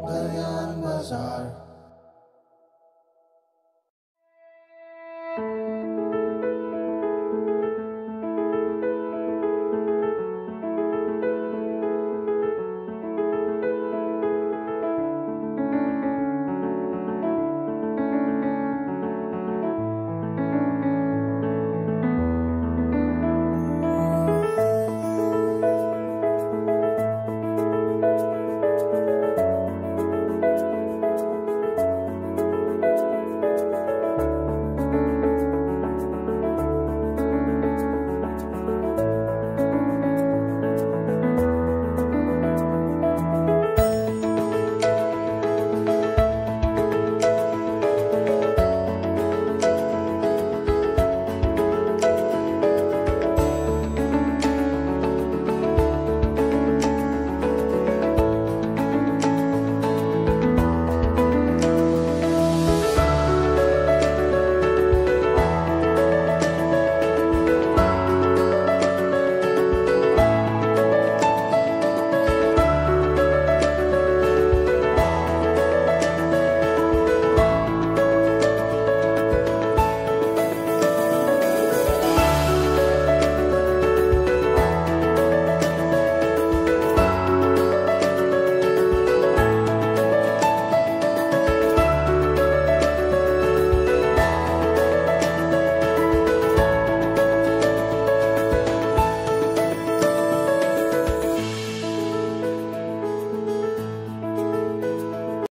Bayan Bazaar.